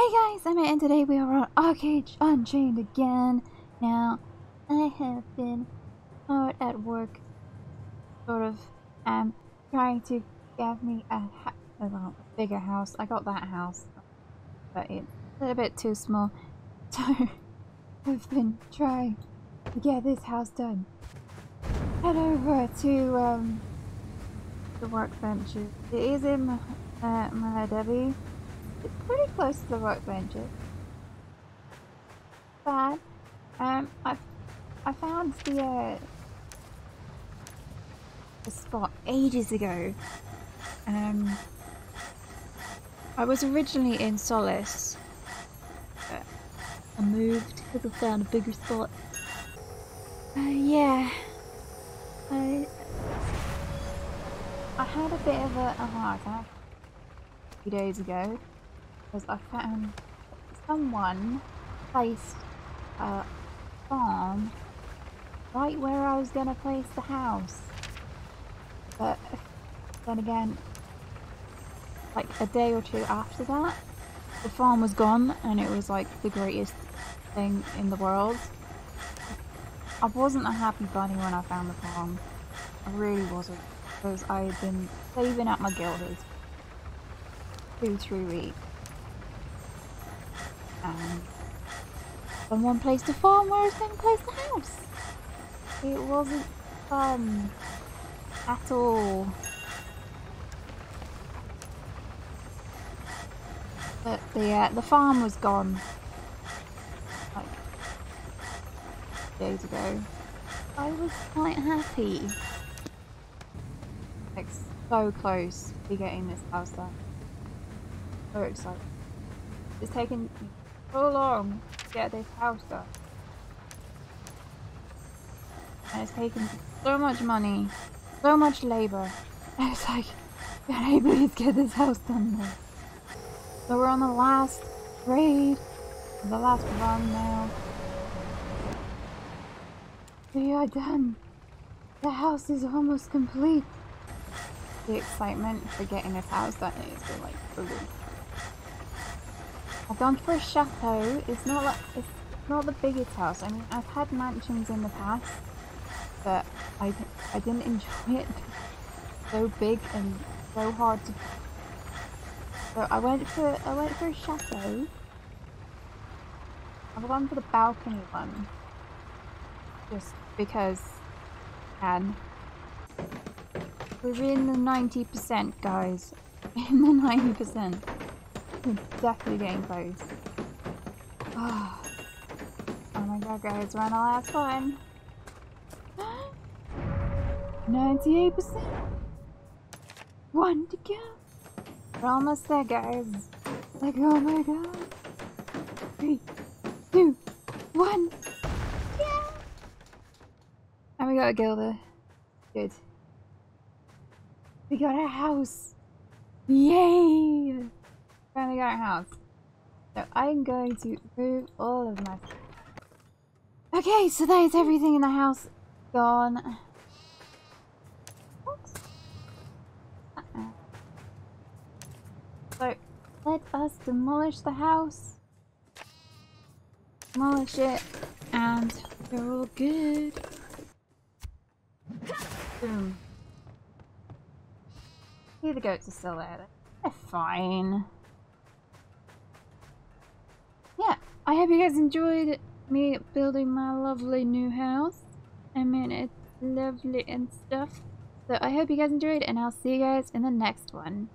Hey guys, I'm and today we are on ArcheAge Unchained again. Now, I have been hard at work, sort of, um, trying to get me a, well, a bigger house. I got that house, but it's a little bit too small. So, I've been trying to get this house done. Head over to, um, the workbench. It is in uh, Mahadevi. It's pretty close to the workbenches. But um, I I found the uh, the spot ages ago. Um, I was originally in Solis. I moved because I found a bigger spot. Uh, yeah. I I had a bit of a, a heart attack a few days ago because I found someone placed a farm right where I was gonna place the house. But then again, like a day or two after that, the farm was gone and it was like the greatest thing in the world. I wasn't a happy bunny when I found the farm. I really wasn't. Because I had been saving up my guilders two, three weeks. And one place to farm where I was going to place the house. It wasn't fun at all. But the uh, the farm was gone like days ago. I was quite happy. Like so close to getting this house done. So excited. It's taken so long to get this house done. And it's taken so much money, so much labour. And it's like, can I please get this house done now? So we're on the last raid, the last run now. We are done. The house is almost complete. The excitement for getting this house done is like really I've gone for a chateau. It's not like it's not the biggest house. I mean, I've had mansions in the past, but I I didn't enjoy it. so big and so hard to. So I went for I went for a chateau. I've gone for the balcony one, just because can. We're in the ninety percent, guys. In the ninety percent. We're definitely getting close. Oh. oh my god, guys, we're on the last one. 98%. One to go. We're almost there, guys. Like, oh my god. Three, two, one. Yeah. And we got a Gilda. Good. We got a house. Yay! Finally got our house. So I'm going to move all of my stuff. Okay, so that is everything in the house gone. Uh -uh. So let us demolish the house. Demolish it and we're all good. Boom. See the goats are still there. They're fine. I hope you guys enjoyed me building my lovely new house. I mean, it's lovely and stuff. So I hope you guys enjoyed, and I'll see you guys in the next one.